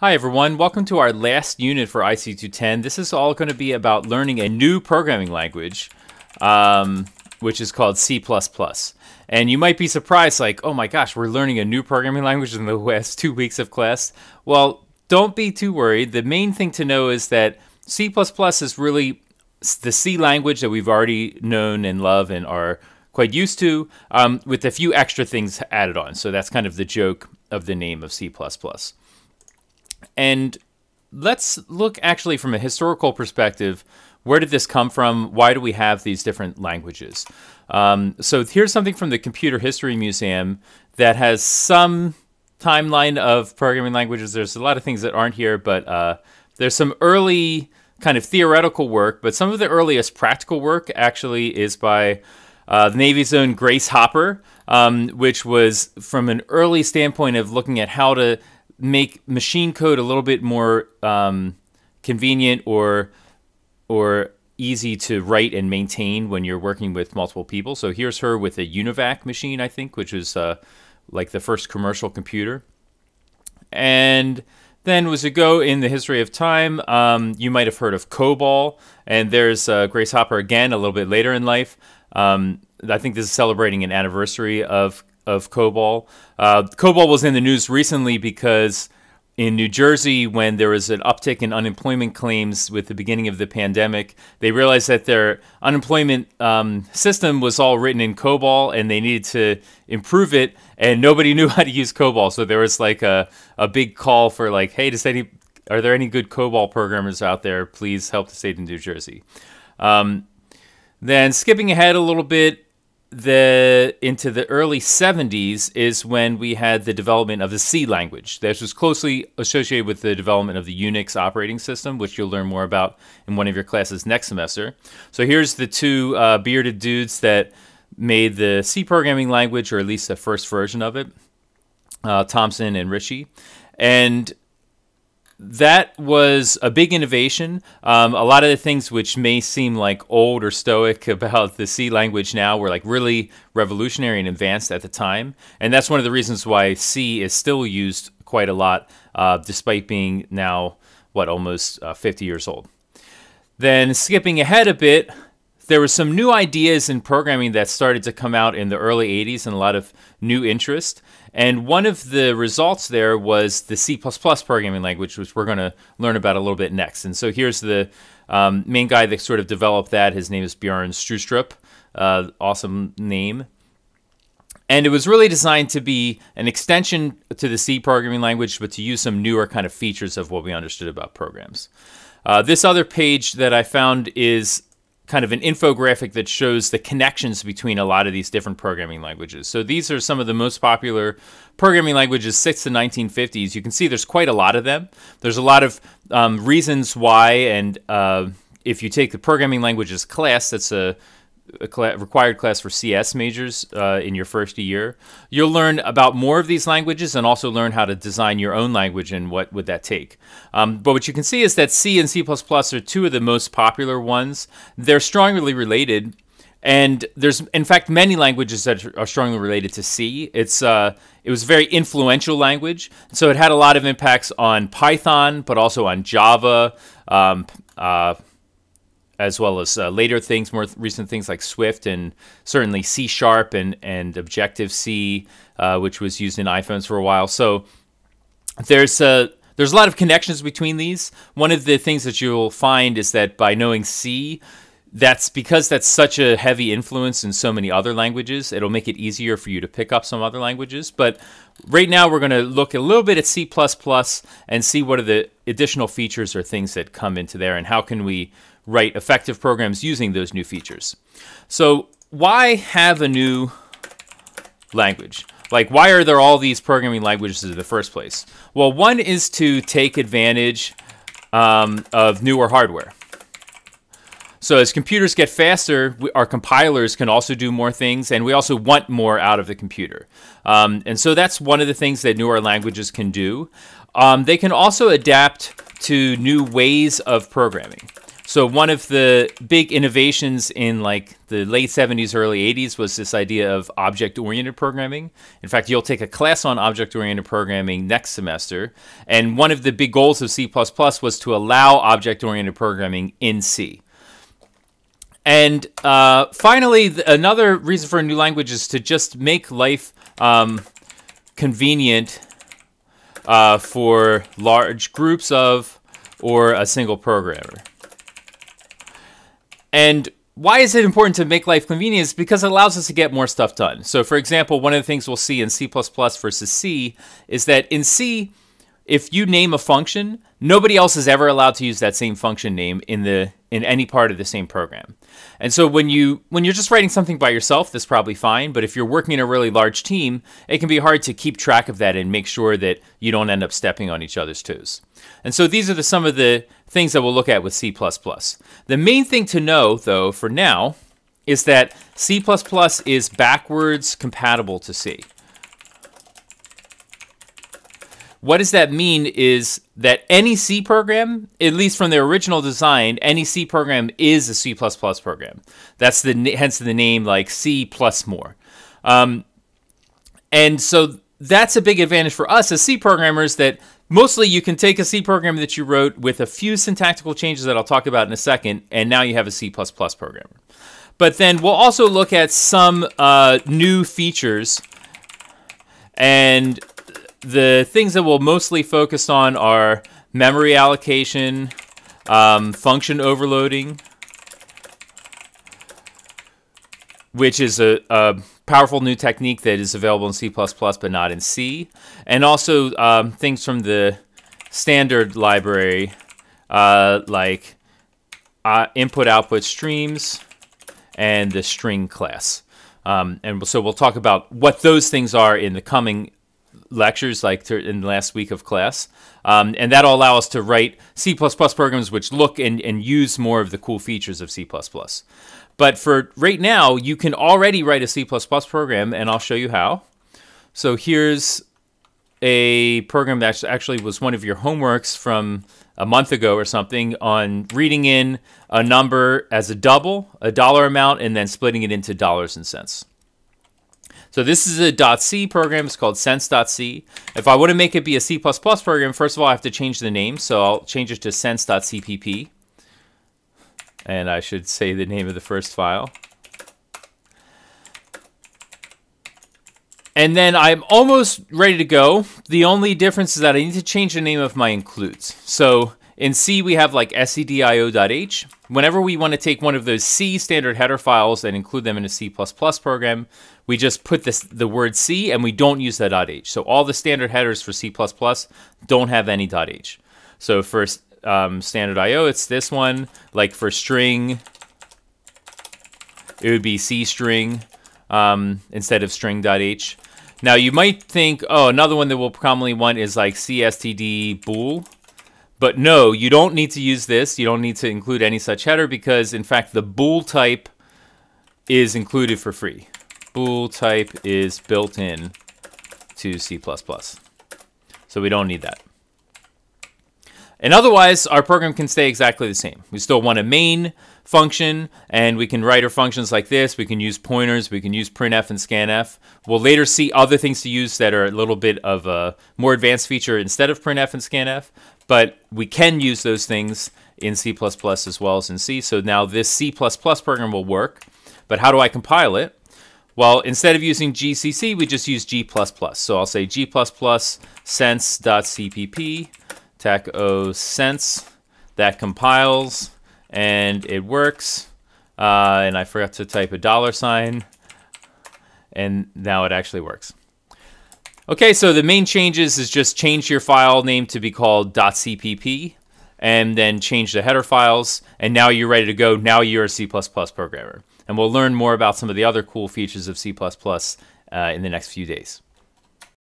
Hi everyone, welcome to our last unit for IC210. This is all going to be about learning a new programming language, um, which is called C++. And you might be surprised, like, oh my gosh, we're learning a new programming language in the last two weeks of class. Well, don't be too worried. The main thing to know is that C++ is really the C language that we've already known and love and are quite used to, um, with a few extra things added on. So that's kind of the joke of the name of C++. And let's look actually from a historical perspective. Where did this come from? Why do we have these different languages? Um, so here's something from the Computer History Museum that has some timeline of programming languages. There's a lot of things that aren't here, but uh, there's some early kind of theoretical work, but some of the earliest practical work actually is by uh, the Navy's own Grace Hopper, um, which was from an early standpoint of looking at how to make machine code a little bit more um, convenient or or easy to write and maintain when you're working with multiple people. So here's her with a UNIVAC machine, I think, which was uh, like the first commercial computer. And then was a go in the history of time. Um, you might have heard of COBOL, and there's uh, Grace Hopper again a little bit later in life. Um, I think this is celebrating an anniversary of of COBOL. Uh, COBOL was in the news recently because in New Jersey, when there was an uptick in unemployment claims with the beginning of the pandemic, they realized that their unemployment um, system was all written in COBOL and they needed to improve it, and nobody knew how to use COBOL. So there was like a, a big call for like, hey, does any are there any good COBOL programmers out there? Please help the state of New Jersey. Um, then skipping ahead a little bit, the into the early 70s is when we had the development of the C language. This was closely associated with the development of the Unix operating system, which you'll learn more about in one of your classes next semester. So here's the two uh, bearded dudes that made the C programming language, or at least the first version of it, uh, Thompson and Ritchie. And that was a big innovation. Um, a lot of the things which may seem like old or stoic about the C language now were like really revolutionary and advanced at the time. And that's one of the reasons why C is still used quite a lot, uh, despite being now, what, almost uh, 50 years old. Then skipping ahead a bit, there were some new ideas in programming that started to come out in the early 80s and a lot of new interest. And one of the results there was the C++ programming language, which we're going to learn about a little bit next. And so here's the um, main guy that sort of developed that. His name is Bjarne Stroustrup. Uh, awesome name. And it was really designed to be an extension to the C programming language, but to use some newer kind of features of what we understood about programs. Uh, this other page that I found is kind of an infographic that shows the connections between a lot of these different programming languages. So these are some of the most popular programming languages 6 to 1950s. You can see there's quite a lot of them. There's a lot of um, reasons why, and uh, if you take the programming languages class, that's a required class for CS majors uh, in your first year. You'll learn about more of these languages and also learn how to design your own language and what would that take. Um, but what you can see is that C and C++ are two of the most popular ones. They're strongly related. And there's, in fact, many languages that are strongly related to C. It's uh, it was a very influential language, so it had a lot of impacts on Python, but also on Java, um, uh, as well as uh, later things, more recent things like Swift and certainly C Sharp and, and Objective C, uh, which was used in iPhones for a while. So there's a, there's a lot of connections between these. One of the things that you'll find is that by knowing C, that's because that's such a heavy influence in so many other languages, it'll make it easier for you to pick up some other languages. But right now, we're going to look a little bit at C and see what are the additional features or things that come into there and how can we write effective programs using those new features. So why have a new language? Like, why are there all these programming languages in the first place? Well, one is to take advantage um, of newer hardware. So as computers get faster, we, our compilers can also do more things, and we also want more out of the computer. Um, and so that's one of the things that newer languages can do. Um, they can also adapt to new ways of programming. So one of the big innovations in like the late 70s, early 80s was this idea of object-oriented programming. In fact, you'll take a class on object-oriented programming next semester, and one of the big goals of C++ was to allow object-oriented programming in C. And uh, finally, another reason for a new language is to just make life um, convenient uh, for large groups of or a single programmer. And why is it important to make life convenient? because it allows us to get more stuff done. So, for example, one of the things we'll see in C versus C is that in C, if you name a function, nobody else is ever allowed to use that same function name in the in any part of the same program. And so when you when you're just writing something by yourself, that's probably fine. But if you're working in a really large team, it can be hard to keep track of that and make sure that you don't end up stepping on each other's toes. And so these are the, some of the things that we'll look at with C++. The main thing to know, though, for now, is that C++ is backwards compatible to C. What does that mean is that any C program, at least from their original design, any C program is a C++ program. That's the hence the name like C plus more. Um, and so that's a big advantage for us as C programmers that Mostly, you can take a C program that you wrote with a few syntactical changes that I'll talk about in a second, and now you have a C++ programmer. But then we'll also look at some uh, new features, and the things that we'll mostly focus on are memory allocation, um, function overloading, which is a, a powerful new technique that is available in C++ but not in C, and also um, things from the standard library uh, like uh, input-output streams and the string class. Um, and so we'll talk about what those things are in the coming lectures, like in the last week of class. Um, and that'll allow us to write C++ programs which look and, and use more of the cool features of C++. But for right now, you can already write a C++ program, and I'll show you how. So here's a program that actually was one of your homeworks from a month ago or something on reading in a number as a double, a dollar amount, and then splitting it into dollars and cents. So this is a .c program. It's called cents.c. If I want to make it be a C++ program, first of all, I have to change the name. So I'll change it to cents.cpp and I should say the name of the first file. And then I'm almost ready to go. The only difference is that I need to change the name of my includes. So in C, we have like stdio.h. Whenever we want to take one of those C standard header files and include them in a C++ program, we just put this, the word C and we don't use that .h. So all the standard headers for C++ don't have any .h. So for um, standard IO, it's this one. Like for string, it would be cstring um, instead of string.h. Now you might think, oh, another one that we'll commonly want is like cstd bool. But no, you don't need to use this. You don't need to include any such header because, in fact, the bool type is included for free. Bool type is built in to C++. So we don't need that. And otherwise, our program can stay exactly the same. We still want a main function, and we can write our functions like this. We can use pointers. We can use printf and scanf. We'll later see other things to use that are a little bit of a more advanced feature instead of printf and scanf, but we can use those things in C++ as well as in C. So now this C++ program will work. But how do I compile it? Well, instead of using GCC, we just use G++. So I'll say G++ cents.cpp tech o sense that compiles and it works. Uh, and I forgot to type a dollar sign, and now it actually works. Okay, so the main changes is just change your file name to be called .cpp, and then change the header files, and now you're ready to go. Now you're a C++ programmer. And we'll learn more about some of the other cool features of C++ uh, in the next few days.